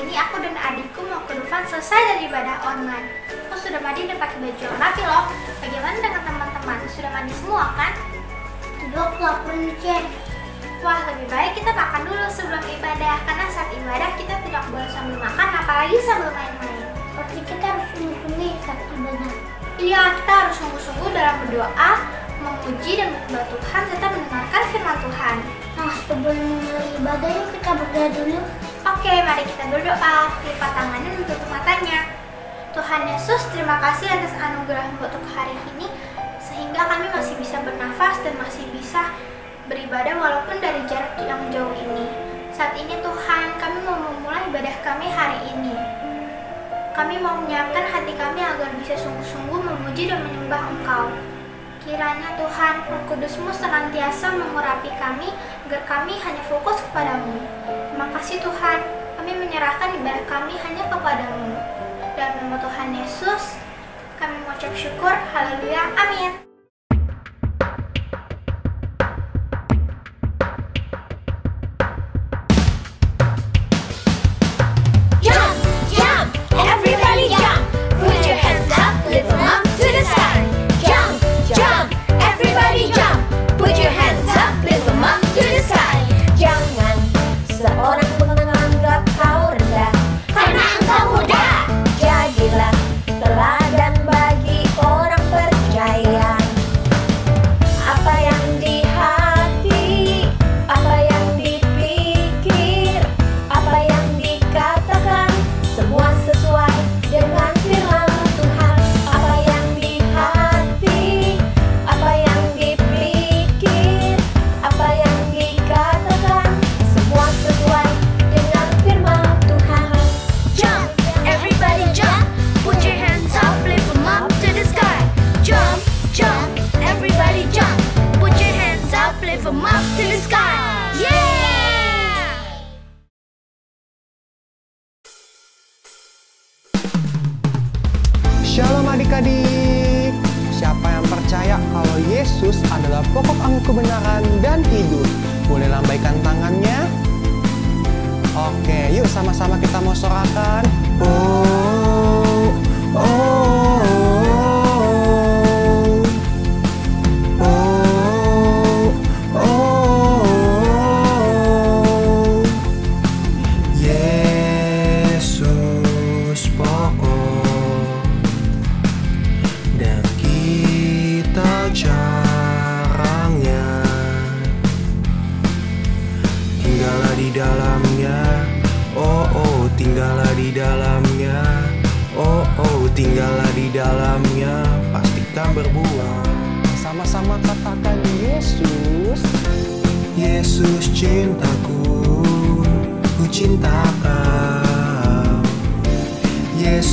Hari ini aku dan adikku mau ke Dufan selesai dari ibadah online. Aku sudah mandi dan pakai baju yang rapi loh. Bagaimana dengan teman-teman? Sudah mandi semua kan? Dok, perlu cek. Wah, lebih baik kita makan dulu sebelum ibadah karena saat ibadah kita tidak boleh sambil makan apalagi sambil main-main. Berarti kita harus sungguh-sungguh saat ibadah. Iya, kita harus sungguh-sungguh dalam berdoa, memuji dan menyembah Tuhan serta mendengarkan firman Tuhan. Nah, sebelum mulai ibadah yuk kita berdoa dulu. Oke, mari kita berdoa. Lipat tangannya dan tutup matanya. Tuhan Yesus, terima kasih atas anugerah untuk hari ini sehingga kami masih bisa bernafas dan masih bisa beribadah walaupun dari jarak yang jauh ini. Saat ini Tuhan, kami mau memulai ibadah kami hari ini. Kami mau menyiapkan hati kami agar bisa sungguh-sungguh memuji dan menyembah Engkau. Kiranya Tuhan, Roh Kudusmu senantiasa mengurapi kami agar kami hanya fokus kepadamu. Terima kasih Tuhan, kami menyerahkan ibadah kami hanya kepadamu. Dalam nama Tuhan Yesus, kami mengucap syukur. Haleluya. Amin. Yesus adalah pokok angin kebenaran dan hidup? Boleh lambaikan tangannya? Oke, yuk sama-sama kita mau sorakan. Oh, oh, oh,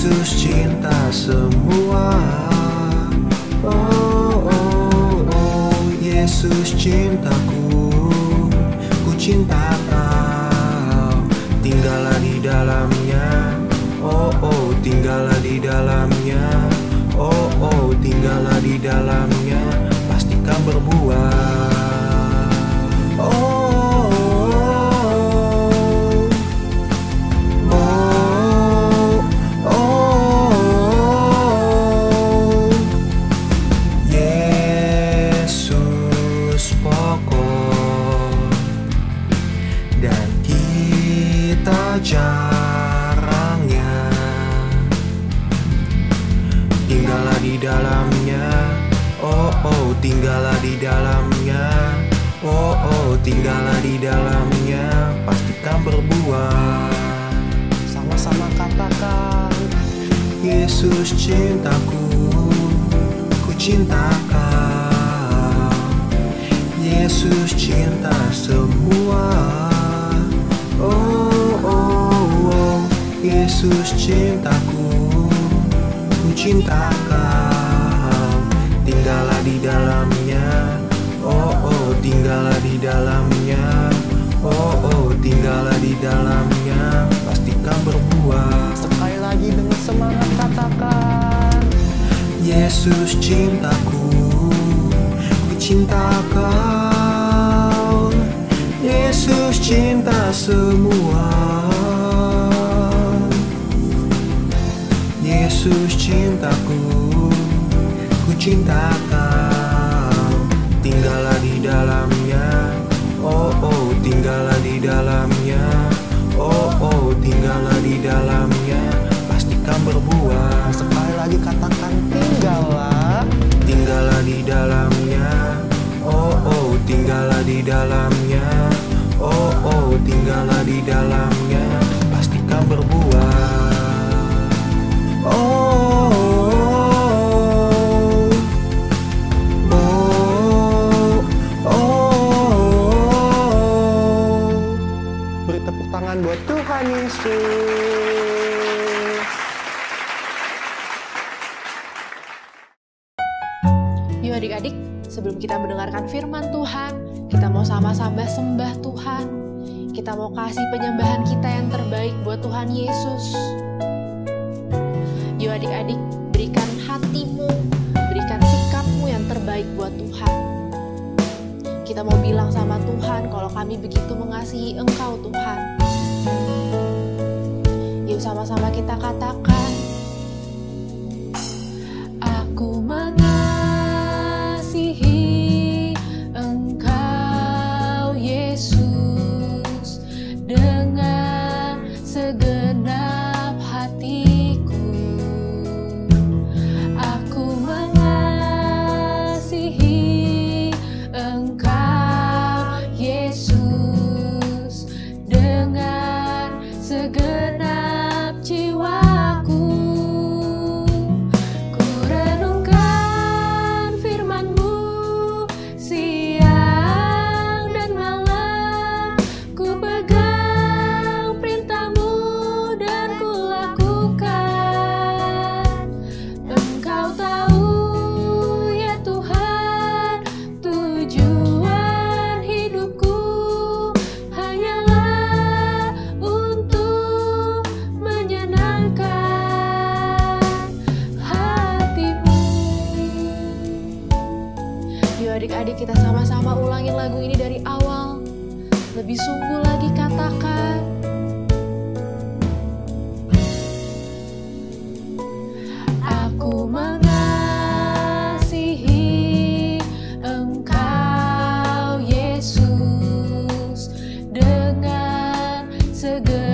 Yesus cinta semua. Oh oh oh Yesus cintaku. Ku cinta kau Tinggallah di dalamnya. Oh oh tinggallah di dalamnya. Oh oh tinggallah di dalamnya. Pastikan berbuah Yesus cintaku Ku cinta kau. Tinggallah di dalamnya Oh oh tinggallah di dalamnya. Oh oh tinggallah di dalamnya. Pastikan berbuah. Sekali lagi katakan tinggallah. Tinggallah di dalamnya. Oh oh tinggallah di dalamnya. Oh oh tinggallah di dalamnya sebelum kita mendengarkan firman Tuhan, kita mau sama-sama sembah Tuhan. Kita mau kasih penyembahan kita yang terbaik buat Tuhan Yesus. Yuk adik-adik, berikan hatimu, berikan sikapmu yang terbaik buat Tuhan. Kita mau bilang sama Tuhan kalau kami begitu mengasihi Engkau Tuhan. Yuk sama-sama kita katakan, Aku mengasihi dengan segenap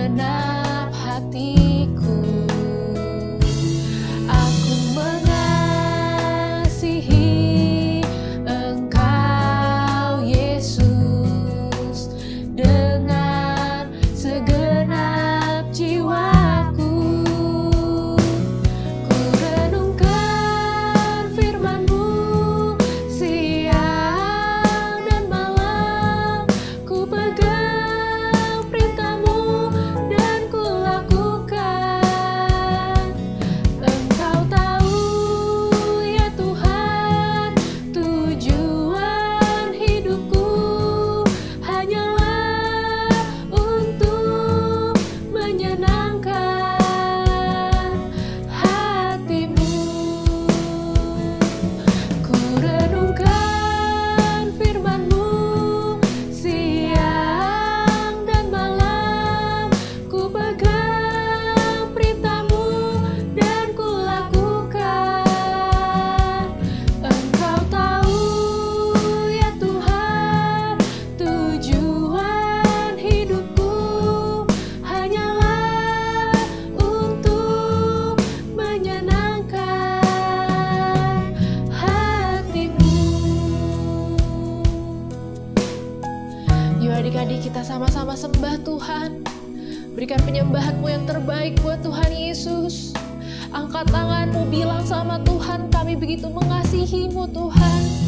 Berikan penyembahanmu yang terbaik buat Tuhan Yesus. Angkat tanganmu bilang sama Tuhan kami begitu mengasihimu Tuhan.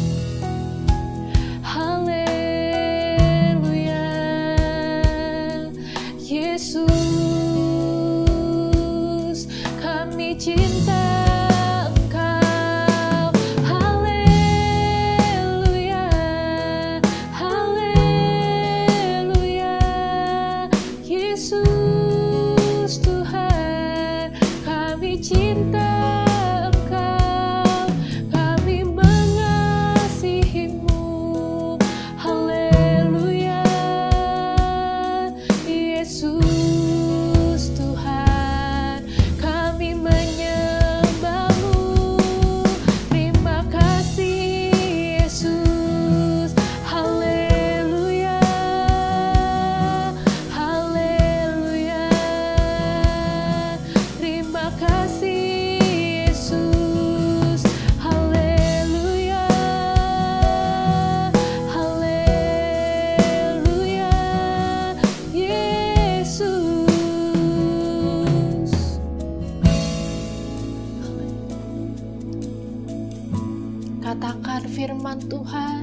Tuhan.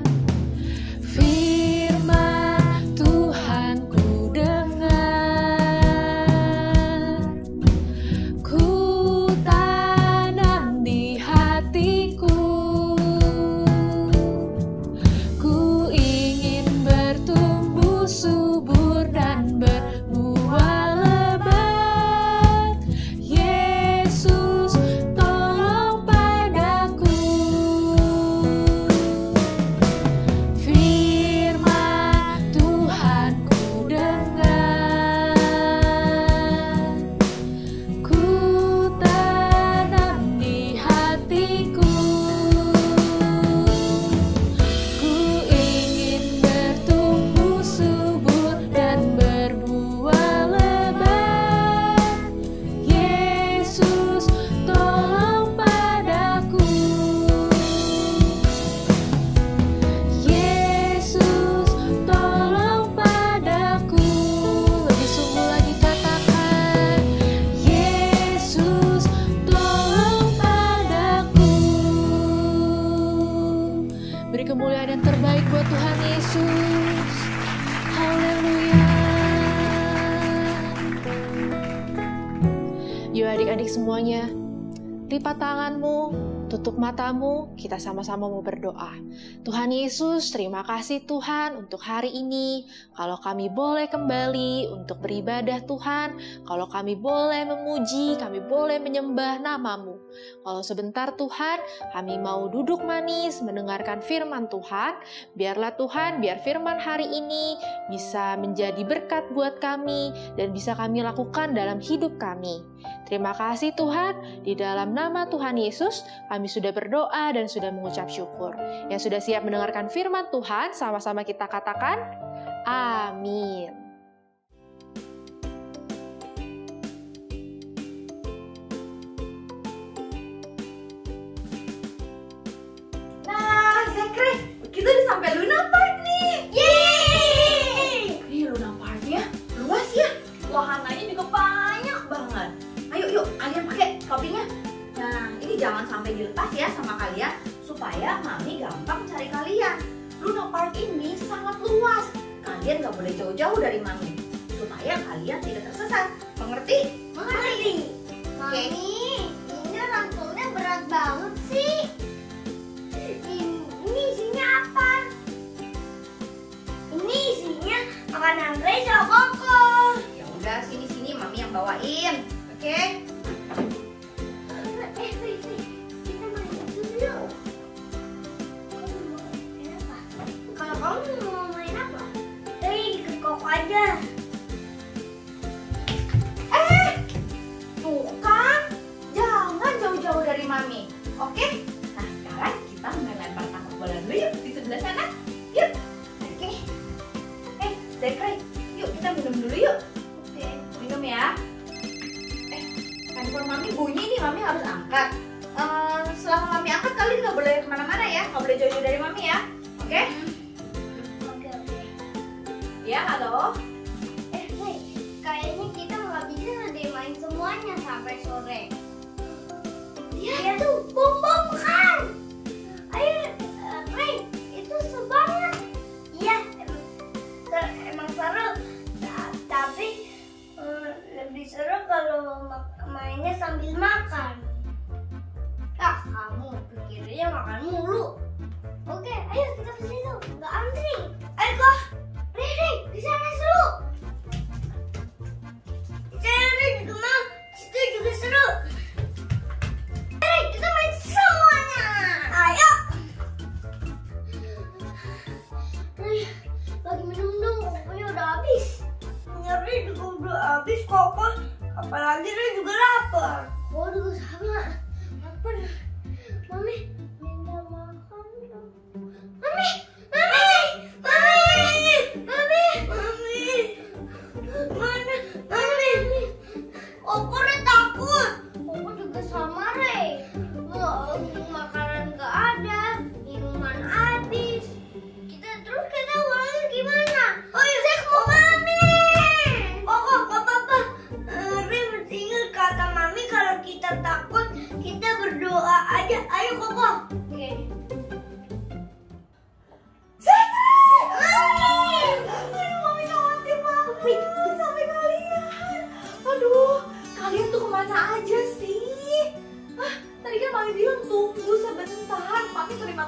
Lipat tanganmu, tutup matamu, kita sama-sama mau berdoa. Tuhan Yesus, terima kasih Tuhan untuk hari ini. Kalau kami boleh kembali untuk beribadah Tuhan, kalau kami boleh memuji, kami boleh menyembah namamu. Kalau sebentar Tuhan, kami mau duduk manis mendengarkan firman Tuhan. Biarlah Tuhan, biar firman hari ini bisa menjadi berkat buat kami dan bisa kami lakukan dalam hidup kami. Terima kasih Tuhan, di dalam nama Tuhan Yesus kami sudah berdoa dan sudah mengucap syukur. Yang sudah siap mendengarkan firman Tuhan, sama-sama kita katakan, Amin. Nah, Zekri, kita udah sampai Luna Park nih. Yeay! Ih, Luna Parknya luas ya. Wahananya juga banyak banget. Ayo, yuk, kalian pakai topinya. Nah, ini jangan sampai dilepas ya sama kalian supaya mami gampang cari kalian. Luna Park ini sangat luas. Kalian nggak boleh jauh-jauh dari mami supaya kalian tidak tersesat. Mengerti? Mengerti. Mami, ini rangkulnya berat banget sih. Ini, ini isinya apa? Ini isinya makanan sama Koko. Ya udah, sini-sini mami yang bawain. Oke? Eh, apa? Kalau mau main apa? Ikut Koko aja. Eh, tuh kan, jangan jauh-jauh dari mami, oke? Nah sekarang kita main lempar tangkap bola dulu yuk di sebelah sana, yuk. Oke. Eh, Zekri, yuk kita minum dulu yuk. Oke, minum ya. Mami bunyi nih, mami harus angkat. Eh, selama mami angkat kalian nggak boleh ke mana-mana ya, nggak boleh jauh-jauh dari mami ya, oke? Oke, oke. Ya, halo. Eh, Rey, kayaknya kita nggak bisa deh main semuanya sampai sore. Lihat tuh, bom bom kan? Ayo, Rey, itu seru banget. Iya, emang, emang seru. Ta- tapi eh, lebih seru kalau mainnya sambil makan. Ah, kamu pikirnya makan mulu.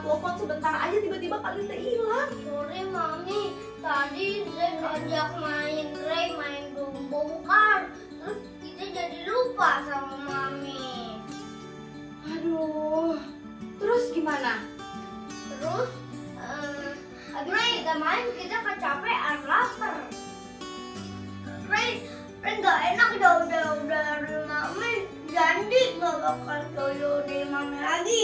telepon sebentar aja tiba-tiba kalian teh hilang. Sorry mami. Tadi saya ngajak main Ray main bongkar. Terus kita jadi lupa sama mami. Aduh. Terus gimana? Terus um, Ray. kita main kita kecapean lapar. Ray Ray nggak enak udah udah udah dari mami. Janji gak bakal doyo dari mami lagi.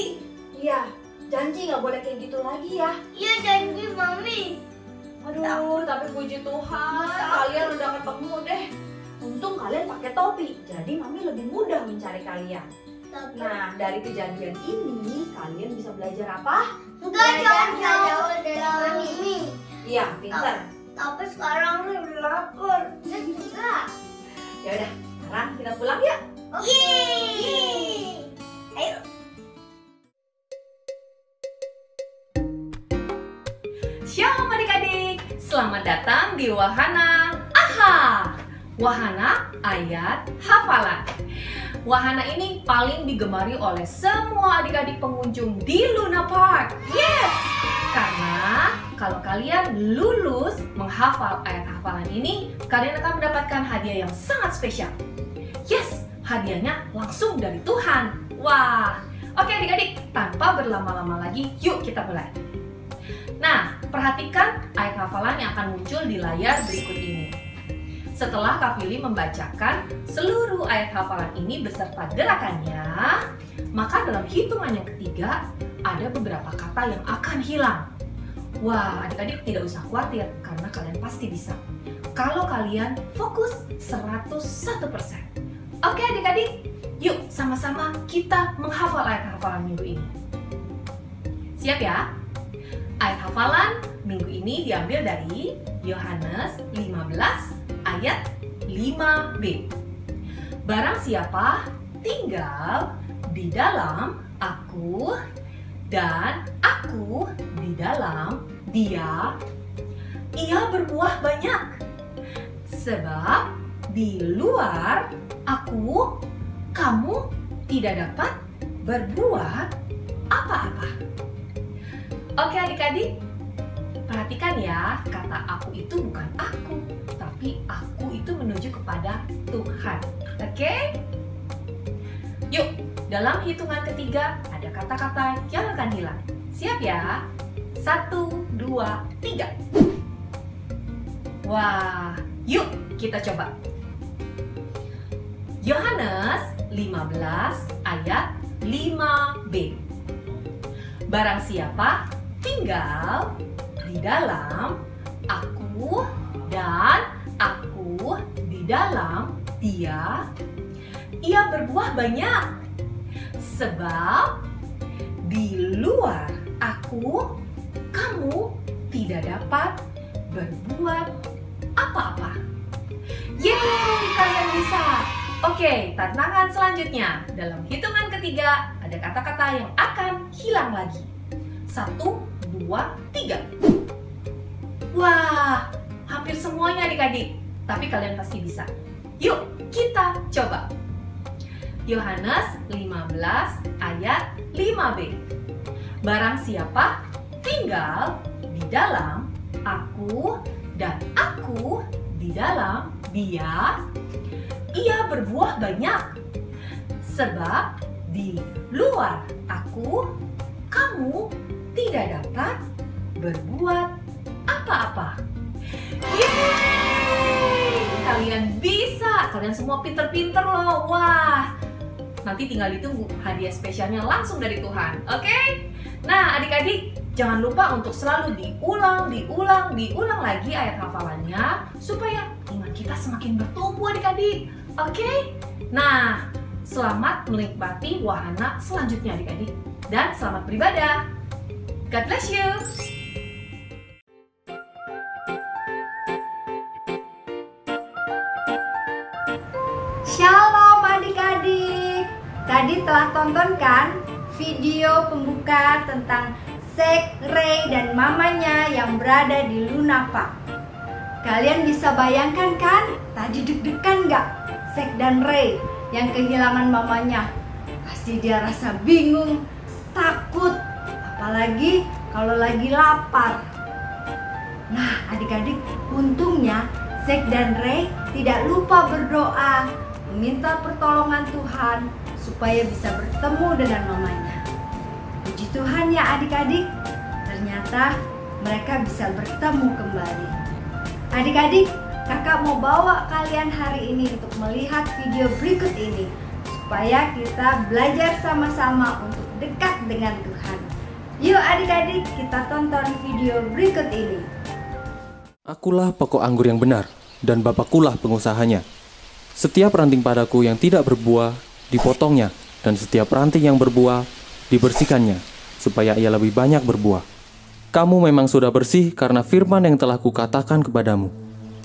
Iya janji nggak boleh kayak gitu lagi ya. Iya janji Mami. Aduh, tapi puji Tuhan, kalian udah ketemu deh. Untung kalian pakai topi, jadi mami lebih mudah mencari kalian. Tapi Nah, dari kejadian ini kalian bisa belajar apa? nggak jauh-jauh dari Mami. Iya, pintar. Tapi sekarang udah lapar. Saya juga. Ya udah, sekarang kita pulang ya. Yeay. Ayo. Shalom adik-adik, selamat datang di Wahana AHA Wahana ayat hafalan Wahana ini paling digemari oleh semua adik-adik pengunjung di Luna Park Yes! Karena kalau kalian lulus menghafal ayat hafalan ini Kalian akan mendapatkan hadiah yang sangat spesial Yes! Hadiahnya langsung dari Tuhan Wah! Oke adik-adik, tanpa berlama-lama lagi, yuk kita mulai Nah, perhatikan ayat hafalan yang akan muncul di layar berikut ini. Setelah Kak Fili membacakan seluruh ayat hafalan ini beserta gerakannya, maka dalam hitungan yang ketiga ada beberapa kata yang akan hilang. Wah, adik-adik tidak usah khawatir karena kalian pasti bisa. Kalau kalian fokus 101%. Oke adik-adik, yuk sama-sama kita menghafal ayat hafalan minggu ini. Siap ya? Ayat hafalan minggu ini diambil dari Yohanes 15 ayat 5b. Barang siapa tinggal di dalam aku dan aku di dalam dia, ia berbuah banyak. Sebab di luar aku, kamu tidak dapat berbuat apa-apa. Oke adik-adik, perhatikan ya, kata aku itu bukan aku, tapi aku itu menuju kepada Tuhan. Oke? Yuk, dalam hitungan ketiga ada kata-kata yang akan hilang. Siap ya? Satu, dua, tiga. Wah, yuk kita coba. Yohanes 15 ayat 5b. Barang siapa tinggal di dalam aku dan aku di dalam dia, ia berbuah banyak. Sebab di luar aku, kamu tidak dapat berbuat apa-apa. Yeay, kalian bisa. Oke, tantangan selanjutnya. Dalam hitungan ketiga, ada kata-kata yang akan hilang lagi. Satu, dua, tiga. Wah, hampir semuanya adik-adik. Tapi kalian pasti bisa. Yuk, kita coba. Yohanes 15 ayat 5b. Barang siapa tinggal di dalam aku dan aku di dalam dia, ia berbuah banyak. Sebab di luar aku, kamu tidak dapat berbuat apa-apa. Yeay! Kalian bisa, kalian semua pinter-pinter loh. Wah, nanti tinggal ditunggu hadiah spesialnya langsung dari Tuhan. Oke? Nah, adik-adik, jangan lupa untuk selalu diulang, diulang, diulang lagi ayat hafalannya supaya iman kita semakin bertumbuh adik-adik. Oke? Nah, selamat menikmati wahana selanjutnya adik-adik. Dan selamat beribadah. God bless you. Shalom adik-adik. Tadi telah tonton kan video pembuka tentang Sek, Ray, dan mamanya yang berada di Luna Park. Kalian bisa bayangkan kan? Tadi deg-degan nggak? Sek dan Ray yang kehilangan mamanya. Pasti dia rasa bingung, takut, apalagi kalau lagi lapar. Nah, adik-adik, Untungnya, Zack dan Ray tidak lupa berdoa, meminta pertolongan Tuhan supaya bisa bertemu dengan mamanya. Puji Tuhan ya adik-adik, ternyata mereka bisa bertemu kembali. Adik-adik, kakak mau bawa kalian hari ini untuk melihat video berikut ini supaya kita belajar sama-sama untuk dekat dengan Tuhan. Yuk adik-adik, kita tonton video berikut ini. Akulah pokok anggur yang benar, dan Bapakkulah pengusahanya. Setiap ranting padaku yang tidak berbuah, dipotongnya, dan setiap ranting yang berbuah, dibersihkannya, supaya ia lebih banyak berbuah. Kamu memang sudah bersih karena firman yang telah kukatakan kepadamu.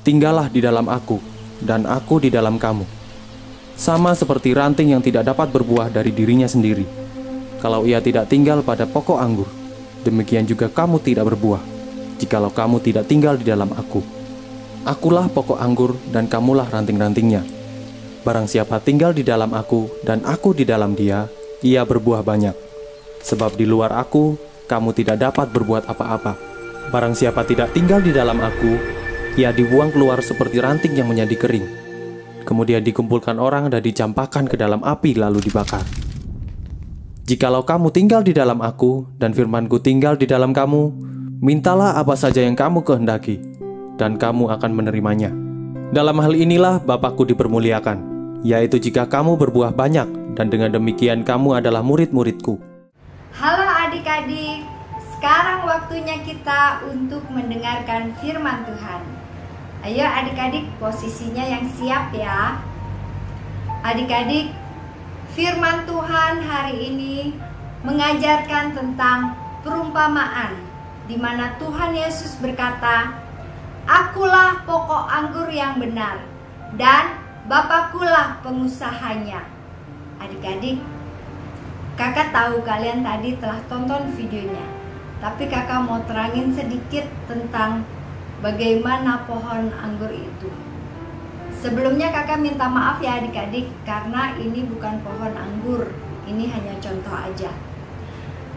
Tinggallah di dalam aku, dan aku di dalam kamu. Sama seperti ranting yang tidak dapat berbuah dari dirinya sendiri. Kalau ia tidak tinggal pada pokok anggur, demikian juga kamu tidak berbuah jikalau kamu tidak tinggal di dalam aku. Akulah pokok anggur dan kamulah ranting-rantingnya. Barang siapa tinggal di dalam aku dan aku di dalam dia, ia berbuah banyak. Sebab di luar aku, kamu tidak dapat berbuat apa-apa. Barang siapa tidak tinggal di dalam aku, ia dibuang keluar seperti ranting yang menjadi kering. Kemudian dikumpulkan orang dan dicampakkan ke dalam api lalu dibakar. Jikalau kamu tinggal di dalam aku dan firmanku tinggal di dalam kamu, Mintalah apa saja yang kamu kehendaki, dan kamu akan menerimanya. Dalam hal inilah Bapakku dipermuliakan, yaitu jika kamu berbuah banyak, dan dengan demikian kamu adalah murid-muridku. Halo adik-adik, sekarang waktunya kita untuk mendengarkan firman Tuhan. Ayo adik-adik posisinya yang siap ya. Adik-adik, firman Tuhan hari ini mengajarkan tentang perumpamaan di mana Tuhan Yesus berkata, Akulah pokok anggur yang benar dan Bapakkulah pengusahanya. Adik-adik, kakak tahu kalian tadi telah tonton videonya, tapi kakak mau terangin sedikit tentang bagaimana pohon anggur itu. Sebelumnya kakak minta maaf ya adik-adik karena ini bukan pohon anggur, ini hanya contoh aja.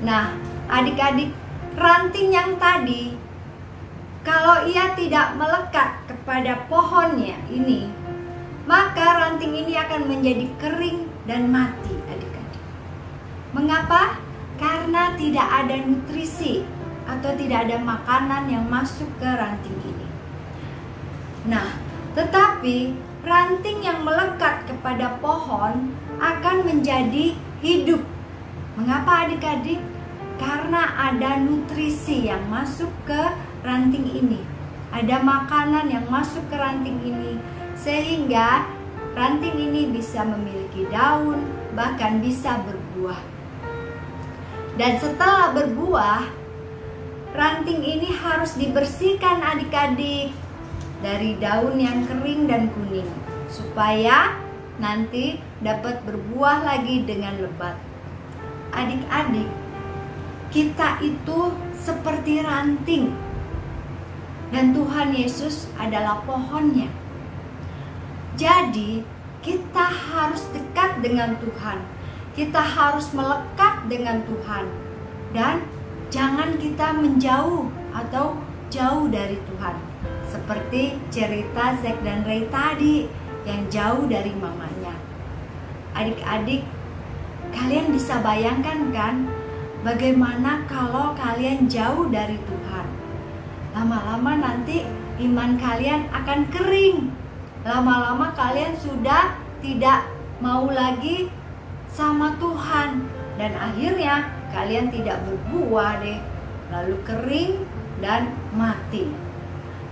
Nah, adik-adik ranting yang tadi kalau ia tidak melekat kepada pohonnya ini maka ranting ini akan menjadi kering dan mati adik-adik mengapa? karena tidak ada nutrisi atau tidak ada makanan yang masuk ke ranting ini nah tetapi ranting yang melekat kepada pohon akan menjadi hidup mengapa adik-adik? karena ada nutrisi yang masuk ke ranting ini. Ada makanan yang masuk ke ranting ini sehingga ranting ini bisa memiliki daun, bahkan bisa berbuah. Dan setelah berbuah, ranting ini harus dibersihkan adik-adik dari daun yang kering dan kuning supaya nanti dapat berbuah lagi dengan lebat. Adik-adik, kita itu seperti ranting dan Tuhan Yesus adalah pohonnya. Jadi, kita harus dekat dengan Tuhan. Kita harus melekat dengan Tuhan. Dan jangan kita menjauh atau jauh dari Tuhan. Seperti cerita Zack dan Ray tadi yang jauh dari mamanya. Adik-adik, kalian bisa bayangkan kan Bagaimana kalau kalian jauh dari Tuhan? Lama-lama nanti iman kalian akan kering. Lama-lama kalian sudah tidak mau lagi sama Tuhan dan akhirnya kalian tidak berbuah deh. Lalu kering dan mati.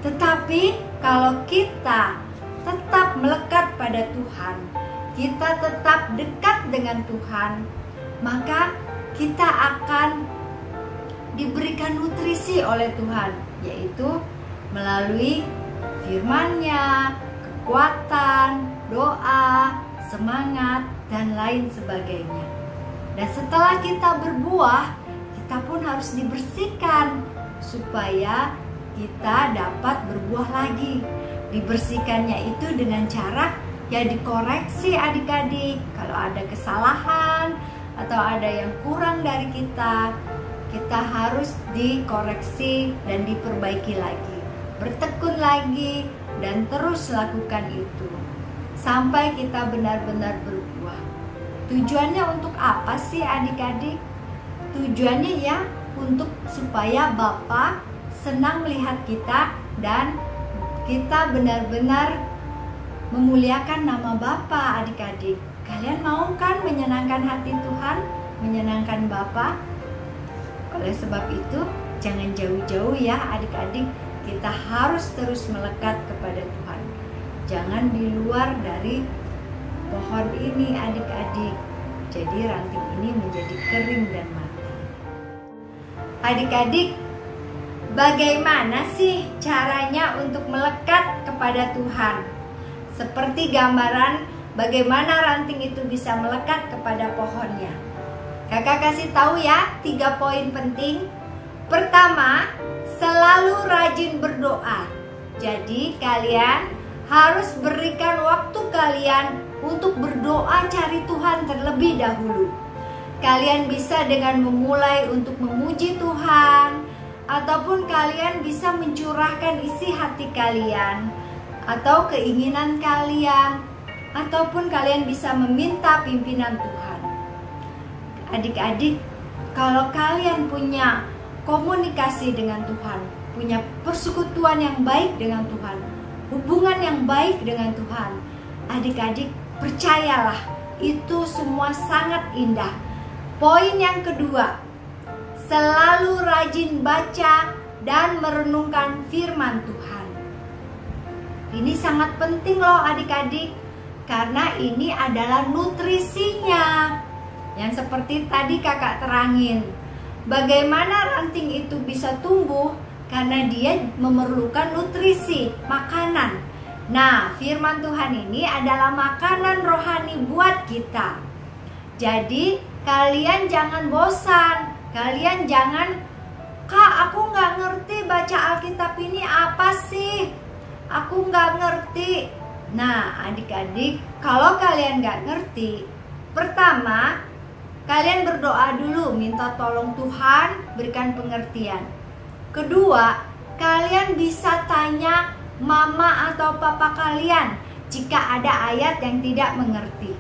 Tetapi kalau kita tetap melekat pada Tuhan, kita tetap dekat dengan Tuhan, maka kita akan diberikan nutrisi oleh Tuhan, yaitu melalui firman-Nya, kekuatan, doa, semangat, dan lain sebagainya. Dan setelah kita berbuah, kita pun harus dibersihkan supaya kita dapat berbuah lagi. Dibersihkannya itu dengan cara ya dikoreksi adik-adik kalau ada kesalahan atau ada yang kurang dari kita, kita harus dikoreksi dan diperbaiki lagi. bertekun lagi, dan terus lakukan itu sampai kita benar-benar berbuah. Tujuannya untuk apa sih adik-adik? Tujuannya ya untuk supaya Bapak senang melihat kita dan kita benar-benar memuliakan nama Bapa adik-adik. Kalian mau kan menyenangkan hati Tuhan, menyenangkan Bapa? Oleh sebab itu, jangan jauh-jauh ya adik-adik. Kita harus terus melekat kepada Tuhan. Jangan di luar dari pohon ini adik-adik. Jadi ranting ini menjadi kering dan mati. Adik-adik, bagaimana sih caranya untuk melekat kepada Tuhan? Seperti gambaran bagaimana ranting itu bisa melekat kepada pohonnya. Kakak kasih tahu ya tiga poin penting. Pertama, selalu rajin berdoa. Jadi kalian harus berikan waktu kalian untuk berdoa cari Tuhan terlebih dahulu. Kalian bisa dengan memulai untuk memuji Tuhan, ataupun kalian bisa mencurahkan isi hati kalian, atau keinginan kalian, ataupun kalian bisa meminta pimpinan Tuhan. Adik-adik, kalau kalian punya komunikasi dengan Tuhan, punya persekutuan yang baik dengan Tuhan, hubungan yang baik dengan Tuhan, adik-adik percayalah itu semua sangat indah Poin yang kedua, selalu rajin baca dan merenungkan firman Tuhan. Ini sangat penting loh adik-adik, karena ini adalah nutrisinya. Yang seperti tadi kakak terangin, bagaimana ranting itu bisa tumbuh karena dia memerlukan nutrisi, makanan. Nah, firman Tuhan ini adalah makanan rohani buat kita. Jadi, kalian jangan bosan kalian jangan kak aku nggak ngerti baca Alkitab ini apa sih? Aku nggak ngerti. Nah adik-adik kalau kalian nggak ngerti pertama kalian berdoa dulu minta tolong Tuhan berikan pengertian. Kedua kalian bisa tanya mama atau papa kalian jika ada ayat yang tidak mengerti.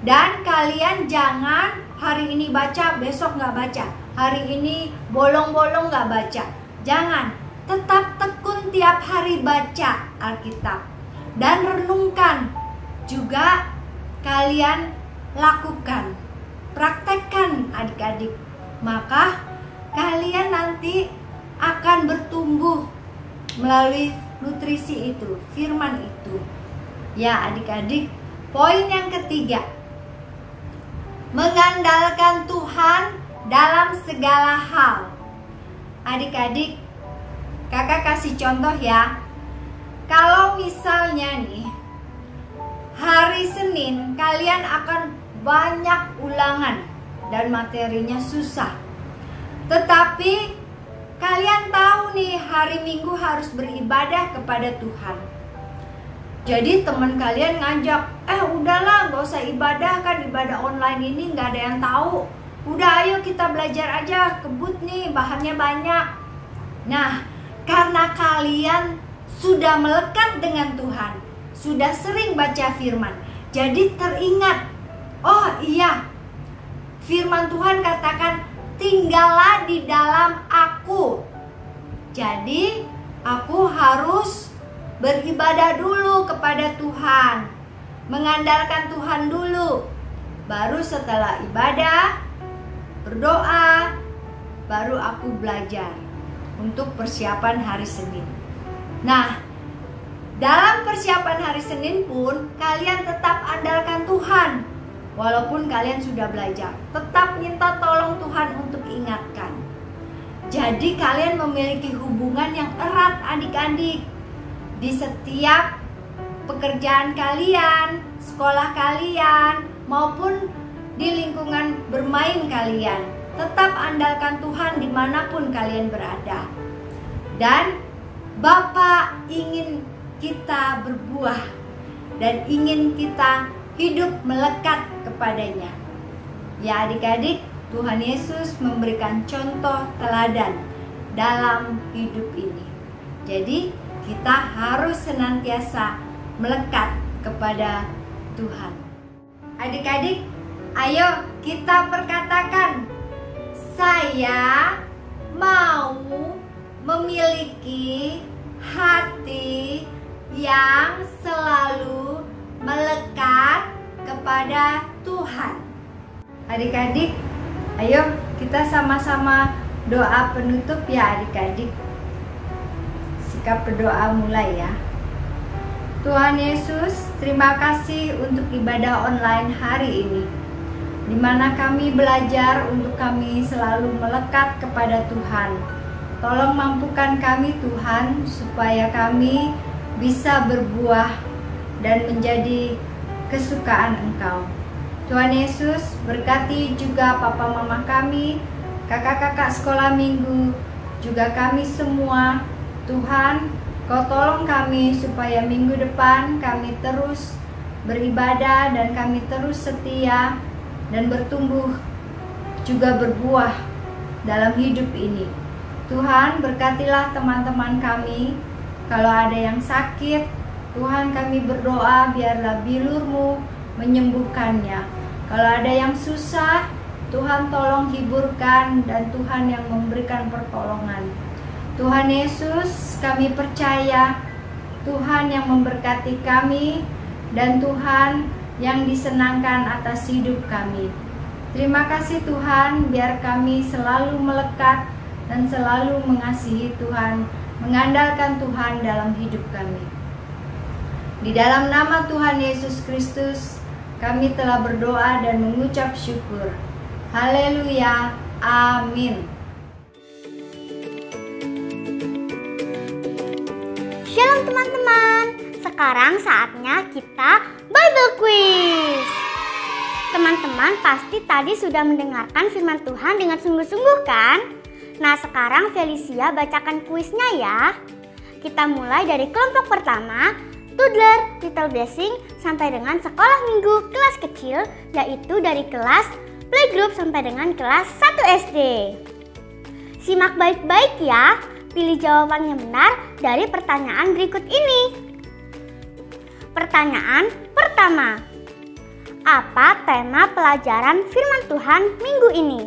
Dan kalian jangan hari ini baca, besok nggak baca. Hari ini bolong-bolong nggak baca. Jangan, tetap tekun tiap hari baca Alkitab. Dan renungkan. Juga kalian lakukan. Praktekkan adik-adik. Maka kalian nanti akan bertumbuh melalui nutrisi itu, firman itu. Ya adik-adik, poin yang ketiga, mengandalkan Tuhan dalam segala hal. Adik-adik, kakak kasih contoh ya. Kalau misalnya nih, hari Senin kalian akan banyak ulangan dan materinya susah. Tetapi kalian tahu nih hari Minggu harus beribadah kepada Tuhan. Jadi teman kalian ngajak, eh udahlah gak usah ibadah kan ibadah online ini nggak ada yang tahu. Udah ayo kita belajar aja kebut nih bahannya banyak. Nah karena kalian sudah melekat dengan Tuhan, sudah sering baca firman, jadi teringat. Oh iya, firman Tuhan katakan tinggallah di dalam aku. Jadi aku harus beribadah dulu kepada Tuhan, mengandalkan Tuhan dulu. Baru setelah ibadah, berdoa, baru aku belajar untuk persiapan hari Senin. Nah, dalam persiapan hari Senin pun kalian tetap andalkan Tuhan. Walaupun kalian sudah belajar, tetap minta tolong Tuhan untuk ingatkan. Jadi kalian memiliki hubungan yang erat adik-adik di setiap pekerjaan kalian, sekolah kalian, maupun di lingkungan bermain kalian. Tetap andalkan Tuhan di mana pun kalian berada. Dan Bapak ingin kita berbuah dan ingin kita hidup melekat kepadanya. Ya adik-adik, Tuhan Yesus memberikan contoh teladan dalam hidup ini. Jadi kita harus senantiasa melekat kepada Tuhan. Adik-adik, ayo kita perkatakan, saya mau memiliki hati yang selalu melekat kepada Tuhan. Adik-adik, ayo kita sama-sama doa penutup ya adik-adik. Sikap berdoa mulai ya. Tuhan Yesus, terima kasih untuk ibadah online hari ini di mana kami belajar untuk kami selalu melekat kepada Tuhan. Tolong mampukan kami Tuhan supaya kami bisa berbuah dan menjadi kesukaan Engkau. Tuhan Yesus berkati juga papa mama kami, kakak-kakak sekolah minggu, juga kami semua. Tuhan, Kau tolong kami supaya minggu depan kami terus beribadah dan kami terus setia dan bertumbuh juga berbuah dalam hidup ini. Tuhan berkatilah teman-teman kami kalau ada yang sakit, Tuhan kami berdoa biarlah bilurmu menyembuhkannya. Kalau ada yang susah, Tuhan tolong hiburkan dan Tuhan yang memberikan pertolongan. Tuhan Yesus, kami percaya Tuhan yang memberkati kami dan Tuhan yang disenangkan atas hidup kami. Terima kasih Tuhan, biar kami selalu melekat dan selalu mengasihi Tuhan, mengandalkan Tuhan dalam hidup kami. Di dalam nama Tuhan Yesus Kristus, kami telah berdoa dan mengucap syukur. Haleluya. Amin. Shalom teman-teman, sekarang saatnya kita Bible Quiz. Teman-teman pasti tadi sudah mendengarkan firman Tuhan dengan sungguh-sungguh kan? Nah sekarang Felicia bacakan kuisnya ya. Kita mulai dari kelompok pertama, Toddler, Little Blessing, sampai dengan sekolah minggu kelas kecil, yaitu dari kelas playgroup sampai dengan kelas 1 SD. Simak baik-baik ya, pilih jawaban yang benar dari pertanyaan berikut ini. Pertanyaan pertama. Apa tema pelajaran firman Tuhan minggu ini?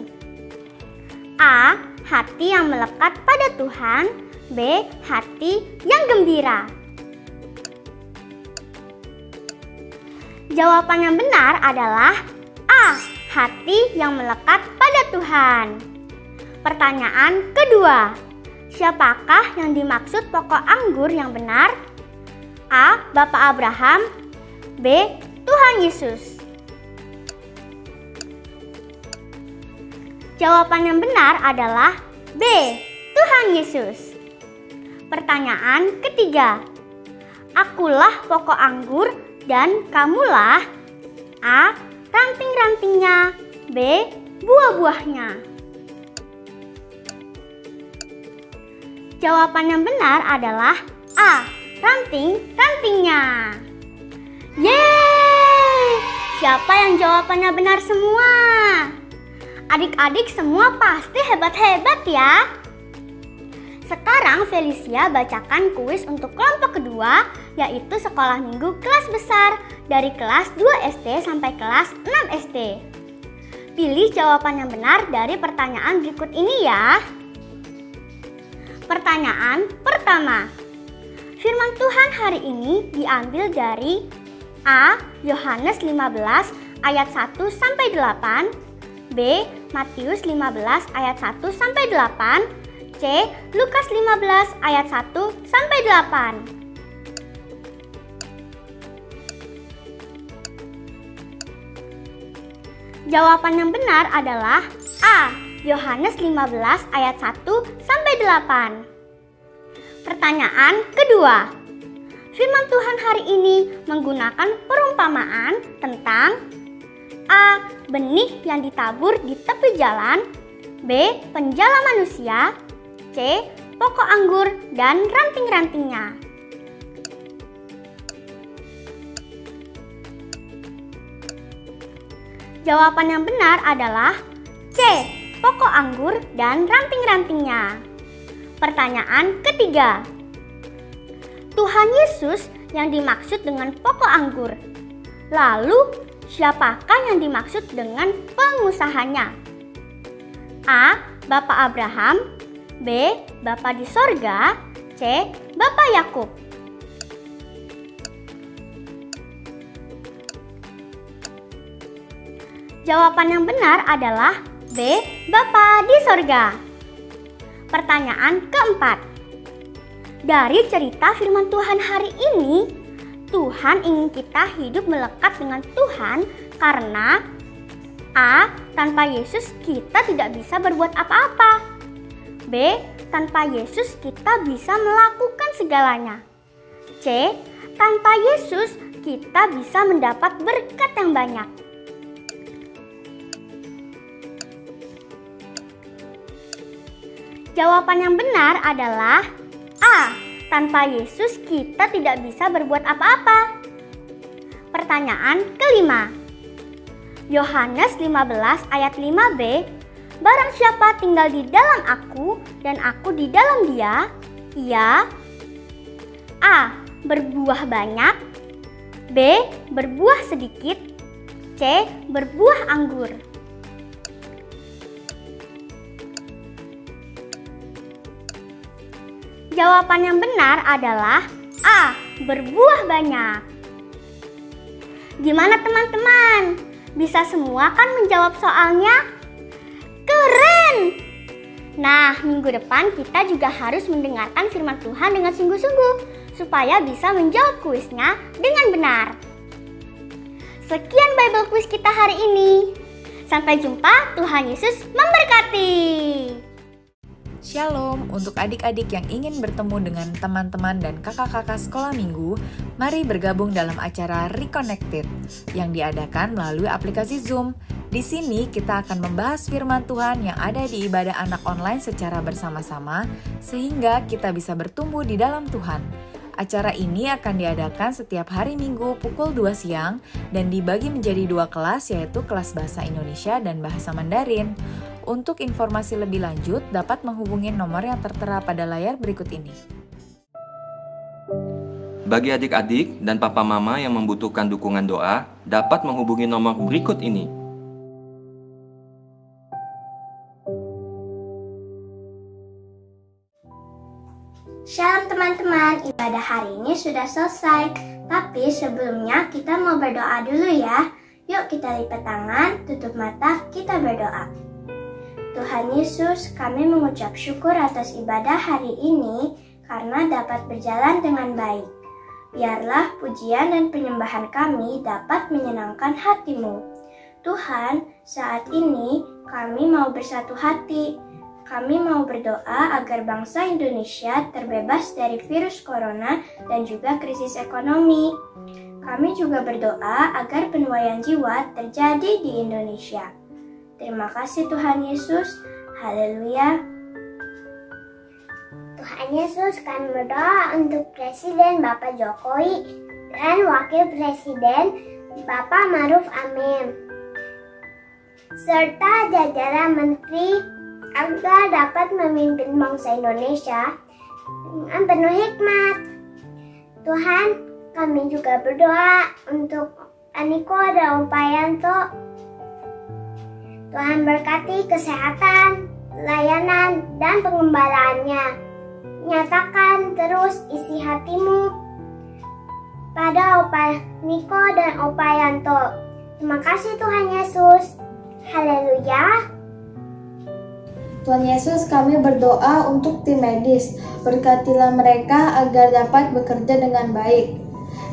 A. Hati yang melekat pada Tuhan B. Hati yang gembira Jawaban yang benar adalah A. Hati yang melekat pada Tuhan Pertanyaan kedua Siapakah yang dimaksud pokok anggur yang benar? A. Bapak Abraham B. Tuhan Yesus Jawaban yang benar adalah B. Tuhan Yesus. Pertanyaan ketiga. Akulah pokok anggur dan kamulah A. Ranting-rantingnya B. Buah-buahnya Jawaban yang benar adalah A. Ranting-rantingnya Yeay! Siapa yang jawabannya benar semua? Adik-adik semua pasti hebat-hebat ya. Sekarang Felicia bacakan kuis untuk kelompok kedua yaitu sekolah minggu kelas besar dari kelas 2 SD sampai kelas 6 SD. Pilih jawaban yang benar dari pertanyaan berikut ini ya. Pertanyaan pertama. Firman Tuhan hari ini diambil dari A. Yohanes 15 ayat 1 sampai 8 B. Matius 15 ayat 1 sampai 8 C. Lukas 15 ayat 1 sampai 8 Jawaban yang benar adalah A. Yohanes 15 ayat 1 sampai 8 Pertanyaan kedua Firman Tuhan hari ini menggunakan perumpamaan tentang A. Benih yang ditabur di tepi jalan B. Penjala manusia C. Pokok anggur dan ranting-rantingnya Jawaban yang benar adalah C. Pokok anggur dan ranting-rantingnya Pertanyaan ketiga Tuhan Yesus yang dimaksud dengan pokok anggur. Lalu, siapakah yang dimaksud dengan pengusahanya? A. Bapak Abraham B. Bapak di sorga C. Bapak Yakub Jawaban yang benar adalah B. Bapa di sorga. Pertanyaan keempat. Dari cerita firman Tuhan hari ini, Tuhan ingin kita hidup melekat dengan Tuhan karena A. Tanpa Yesus kita tidak bisa berbuat apa-apa. B. Tanpa Yesus kita bisa melakukan segalanya. C. Tanpa Yesus kita bisa mendapat berkat yang banyak. Jawaban yang benar adalah A. Tanpa Yesus kita tidak bisa berbuat apa-apa. Pertanyaan kelima. Yohanes 15 ayat 5b Barang siapa tinggal di dalam aku dan aku di dalam dia, ia A. Berbuah banyak B. Berbuah sedikit C. Berbuah anggur Jawaban yang benar adalah A. Berbuah banyak. Gimana teman-teman? Bisa semua kan menjawab soalnya? Keren! Nah, minggu depan kita juga harus mendengarkan firman Tuhan dengan sungguh-sungguh supaya bisa menjawab kuisnya dengan benar. Sekian Bible Quiz kita hari ini. Sampai jumpa, Tuhan Yesus memberkati. Shalom untuk adik-adik yang ingin bertemu dengan teman-teman dan kakak-kakak sekolah minggu, mari bergabung dalam acara Reconnected yang diadakan melalui aplikasi Zoom. Di sini kita akan membahas firman Tuhan yang ada di ibadah anak online secara bersama-sama sehingga kita bisa bertumbuh di dalam Tuhan. Acara ini akan diadakan setiap hari Minggu pukul 2 siang dan dibagi menjadi dua kelas yaitu kelas Bahasa Indonesia dan Bahasa Mandarin. Untuk informasi lebih lanjut dapat menghubungi nomor yang tertera pada layar berikut ini. Bagi adik-adik dan papa mama yang membutuhkan dukungan doa, dapat menghubungi nomor berikut ini. Shalom teman-teman, ibadah hari ini sudah selesai. Tapi sebelumnya kita mau berdoa dulu ya. Yuk kita lipat tangan, tutup mata, kita berdoa. Tuhan Yesus, kami mengucap syukur atas ibadah hari ini karena dapat berjalan dengan baik. Biarlah pujian dan penyembahan kami dapat menyenangkan hatimu. Tuhan, saat ini kami mau bersatu hati kami mau berdoa agar bangsa Indonesia terbebas dari virus corona dan juga krisis ekonomi. Kami juga berdoa agar penuaian jiwa terjadi di Indonesia. Terima kasih Tuhan Yesus. Haleluya. Tuhan Yesus kami berdoa untuk Presiden Bapak Jokowi dan Wakil Presiden Bapak Maruf Amin serta jajaran Menteri agar dapat memimpin bangsa Indonesia dengan penuh hikmat. Tuhan, kami juga berdoa untuk Aniko dan Upayanto. Tuhan berkati kesehatan, layanan, dan pengembalaannya. Nyatakan terus isi hatimu pada Opa Niko dan Opa Yanto. Terima kasih Tuhan Yesus. Haleluya. Tuhan Yesus, kami berdoa untuk tim medis. Berkatilah mereka agar dapat bekerja dengan baik.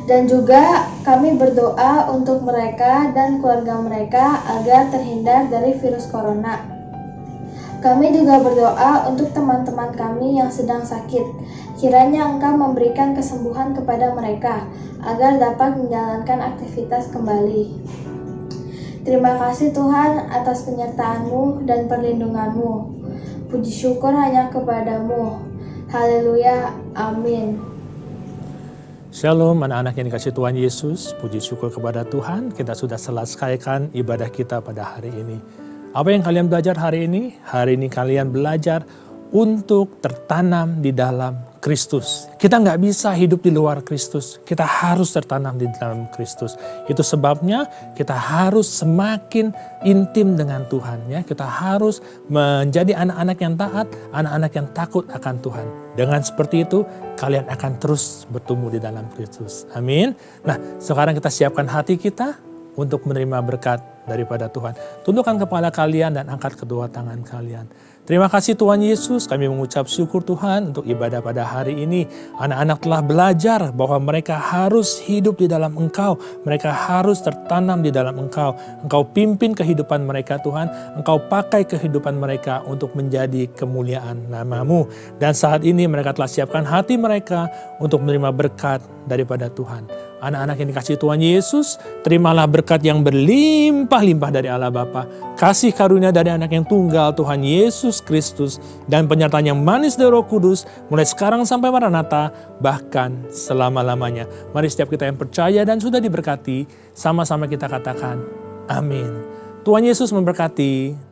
Dan juga kami berdoa untuk mereka dan keluarga mereka agar terhindar dari virus corona. Kami juga berdoa untuk teman-teman kami yang sedang sakit. Kiranya Engkau memberikan kesembuhan kepada mereka agar dapat menjalankan aktivitas kembali. Terima kasih Tuhan atas penyertaan-Mu dan perlindungan-Mu. Puji syukur hanya kepadamu. Haleluya. Amin. Shalom anak-anak yang dikasih Tuhan Yesus. Puji syukur kepada Tuhan kita sudah selesaikan ibadah kita pada hari ini. Apa yang kalian belajar hari ini? Hari ini kalian belajar untuk tertanam di dalam Kristus. Kita nggak bisa hidup di luar Kristus. Kita harus tertanam di dalam Kristus. Itu sebabnya kita harus semakin intim dengan Tuhan. Ya, kita harus menjadi anak-anak yang taat, anak-anak yang takut akan Tuhan. Dengan seperti itu, kalian akan terus bertumbuh di dalam Kristus. Amin. Nah, sekarang kita siapkan hati kita untuk menerima berkat daripada Tuhan. Tundukkan kepala kalian dan angkat kedua tangan kalian. Terima kasih Tuhan Yesus, kami mengucap syukur Tuhan untuk ibadah pada hari ini. Anak-anak telah belajar bahwa mereka harus hidup di dalam Engkau. Mereka harus tertanam di dalam Engkau. Engkau pimpin kehidupan mereka Tuhan. Engkau pakai kehidupan mereka untuk menjadi kemuliaan namamu. Dan saat ini mereka telah siapkan hati mereka untuk menerima berkat daripada Tuhan. Anak-anak yang dikasih Tuhan Yesus, terimalah berkat yang berlimpah-limpah dari Allah Bapa, kasih karunia dari anak yang tunggal Tuhan Yesus Kristus, dan penyertaan yang manis dari Roh Kudus, mulai sekarang sampai Maranatha, bahkan selama-lamanya. Mari setiap kita yang percaya dan sudah diberkati, sama-sama kita katakan, amin. Tuhan Yesus memberkati.